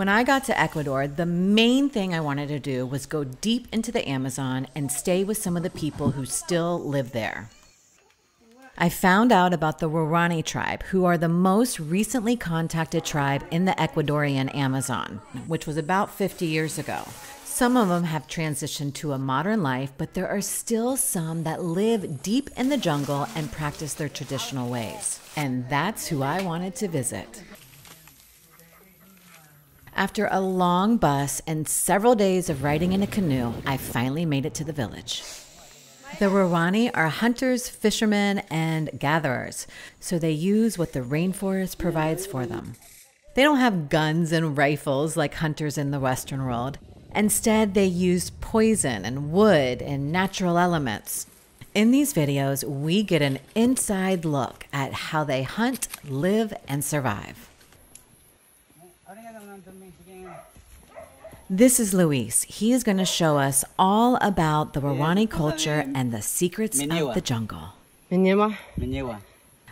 When I got to Ecuador, the main thing I wanted to do was go deep into the Amazon and stay with some of the people who still live there. I found out about the Waorani tribe, who are the most recently contacted tribe in the Ecuadorian Amazon, which was about 50 years ago. Some of them have transitioned to a modern life, but there are still some that live deep in the jungle and practice their traditional ways. And that's who I wanted to visit. After a long bus and several days of riding in a canoe, I finally made it to the village. The Waorani are hunters, fishermen, and gatherers, so they use what the rainforest provides for them. They don't have guns and rifles like hunters in the Western world. Instead, they use poison and wood and natural elements. In these videos, we get an inside look at how they hunt, live, and survive. This is Luis. He is going to show us all about the Waorani culture and the secrets of the jungle.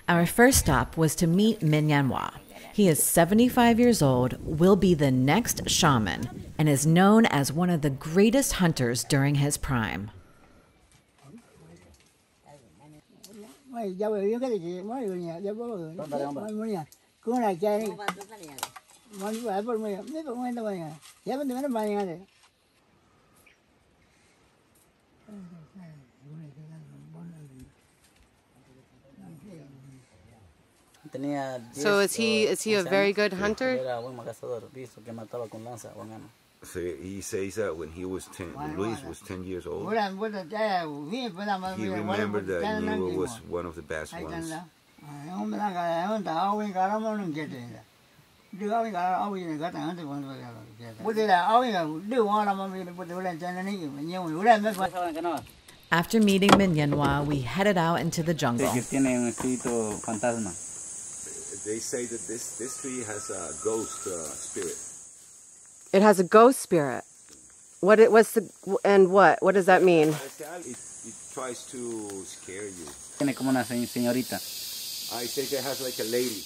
Our first stop was to meet Minyanwa. He is 75 years old, will be the next shaman, and is known as one of the greatest hunters during his prime. So is he is he a very good hunter? So he says that when he was 10, when Luis was 10 years old, he remembered that Nua was one of the best ones. After meeting Minyanwa, we headed out into the jungle. They say that this, this tree has a ghost uh, spirit. It has a ghost spirit. What it what's the and what? What does that mean? It, it tries to scare you. Tiene como una señorita. I think it has like a lady.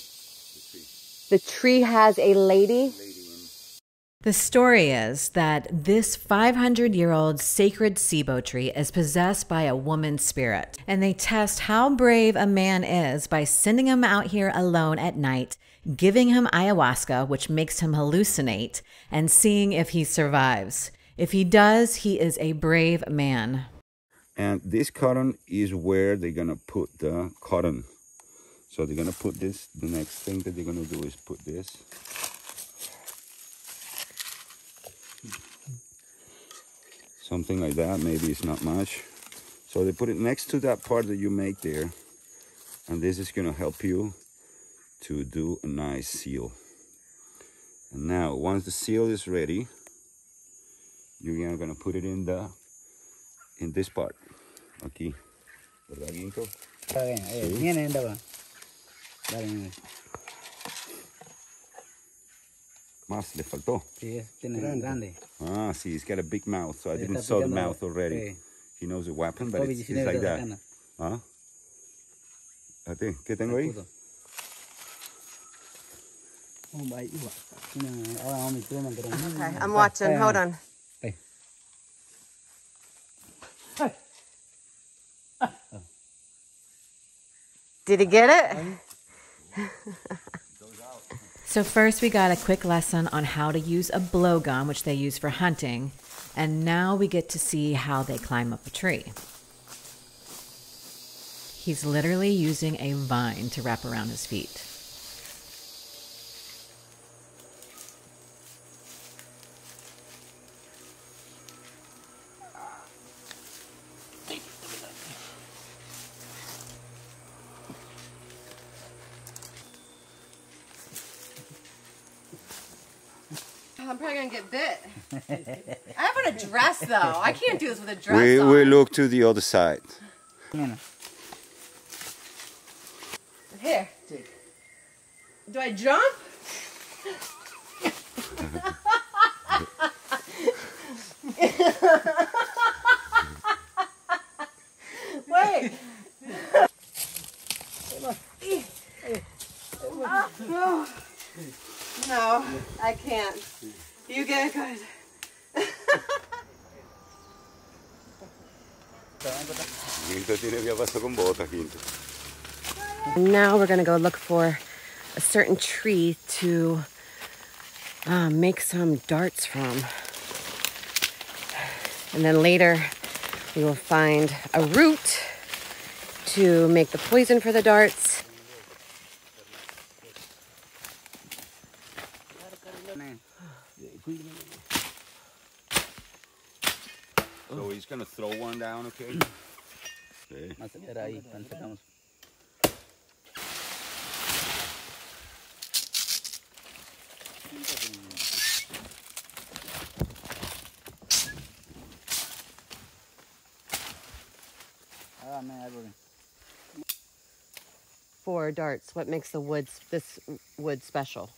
The tree has a lady. lady The story is that this 500 year old sacred Sibo tree is possessed by a woman's spirit, and they test how brave a man is by sending him out here alone at night, giving him ayahuasca, which makes him hallucinate, and seeing if he survives. If he does, he is a brave man. And this cotton is where they're gonna put the cotton. So they're gonna put this. The next thing that they're gonna do is put this. Something like that. Maybe it's not much. So they put it next to that part that you make there, and this is gonna help you to do a nice seal. And now, once the seal is ready, you're gonna put it in the in this part. Aquí. ¿Verdad, Ginkgo? Está bien, eh, viene, va. Dale, viene. Más le faltó. Sí, tiene grande. Ah, see, he's got a big mouth, so I didn't saw the mouth already. eh, He knows the weapon, but it's, it's like that. ¿Ah? A ti, ¿Qué tengo ahí? Escudo. Oh, va, iba. Mira, ahora vamos a mi prima, pero- Okay, I'm watching. Hold on. Hey. Did he get it? So, first, we got a quick lesson on how to use a blowgun, which they use for hunting. And now we get to see how they climb up a tree. He's literally using a vine to wrap around his feet. Bit. I have on a dress though. I can't do this with a dress We, on. we look to the other side. Here. Do I jump? Wait. No, I can't. You get good. Now we're gonna go look for a certain tree to uh, make some darts from. And then later we will find a root to make the poison for the darts. So he's gonna throw one down, okay? Okay. Más era ahí, cuando sacamos. Ah, me árbol. For darts, what makes the woods this wood special?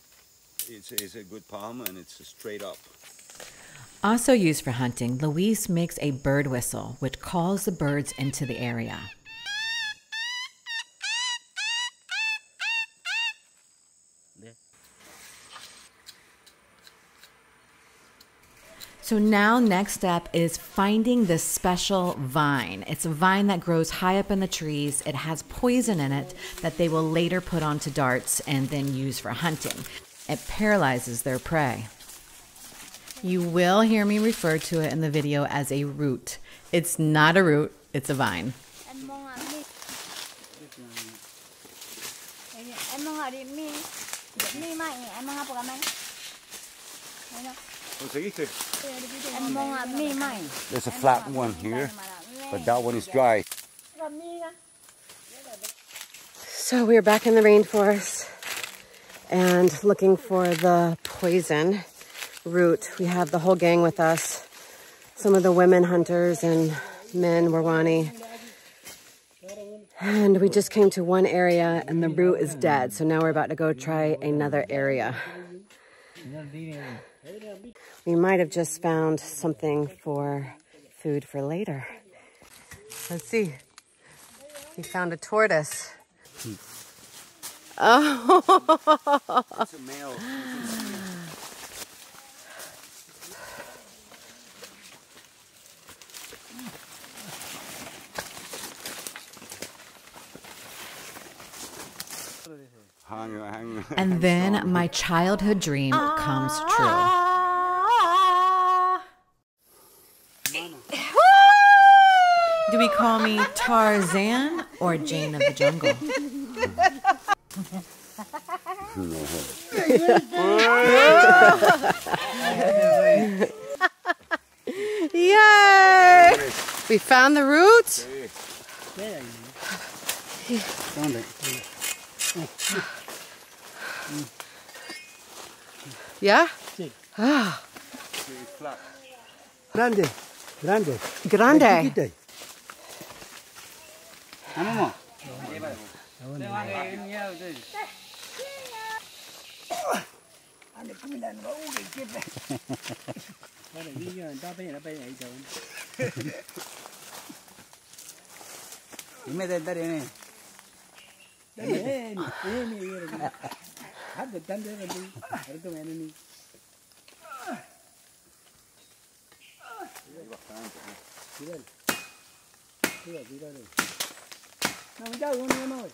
It's, it's a good palm and it's straight up. Also used for hunting, Luis makes a bird whistle, which calls the birds into the area. So now next step is finding this special vine. It's a vine that grows high up in the trees. It has poison in it that they will later put onto darts and then use for hunting. It paralyzes their prey. You will hear me refer to it in the video as a root. It's not a root, it's a vine. There's a flat one here, but that one is dry. So we're back in the rainforest and looking for the poison root. We have the whole gang with us. Some of the women hunters and men Waorani. And we just came to one area and the root is dead. So now we're about to go try another area. We might have just found something for food for later. Let's see. We found a tortoise. Oh, It's a male. Hang, hang. And then my childhood dream comes true. Do we call me Tarzan or Jane of the Jungle? Yay! We found the root. ¿Dónde? Yeah? Grande, grande. Grande. Chiquita. Vamos. Dime de dar ini. Ada ఏమి ఏమి అది తండ్రి అర్థమైనని நம்ம ஜாவு ஒன்று வேணும்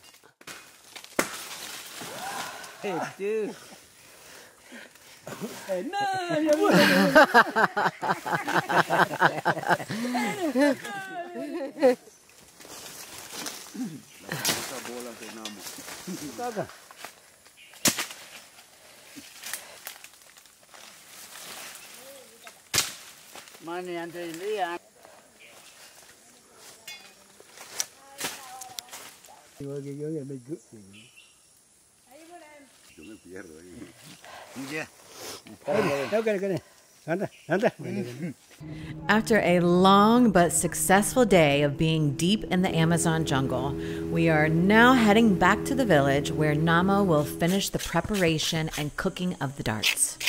என்ன என்ன bola ke namo. Kaga. Mani ante liya. Yo que yo ya me gusta. Yo me pierdo ahí. Ya. Cállate, cállate, cállate. Anda, anda. After a long but successful day of being deep in the Amazon jungle, we are now heading back to the village where Namo will finish the preparation and cooking of the darts.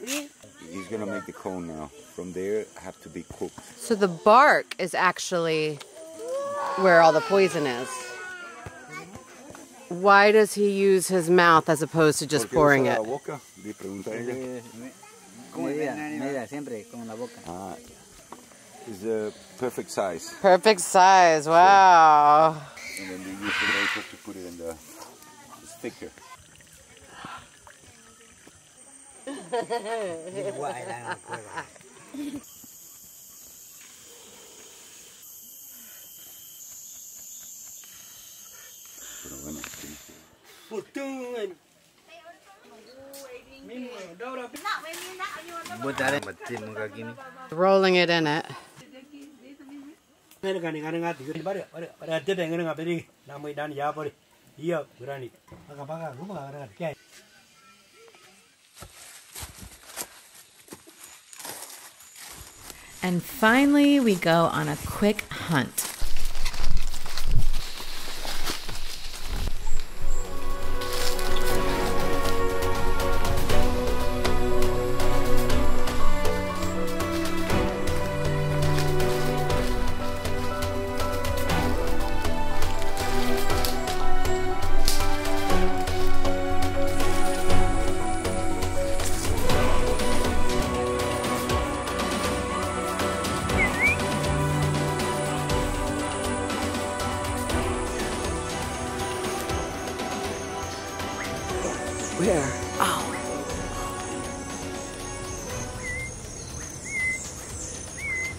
He's gonna make the cone now. From there, have to be cooked. So the bark is actually where all the poison is. Why does he use his mouth as opposed to just pouring it? Medida, medida, siempre con la boca. Ah, is a perfect size. Perfect size. Wow. And then you use it also to put it in the sticker. Igual, la prueba. Pero bueno, sí. Botar macam muka gini. Rolling it in it. Kan ngati ya iya berani pakai pakai And finally, we go on a quick hunt. Where? Oh.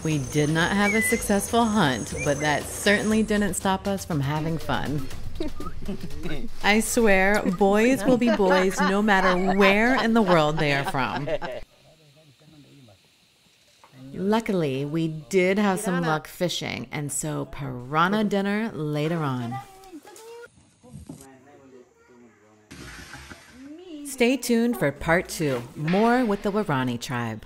We did not have a successful hunt, but that certainly didn't stop us from having fun. I swear, boys will be boys no matter where in the world they are from. Luckily, we did have some luck fishing, and so piranha dinner later on. Stay tuned for part two more with the Waorani tribe.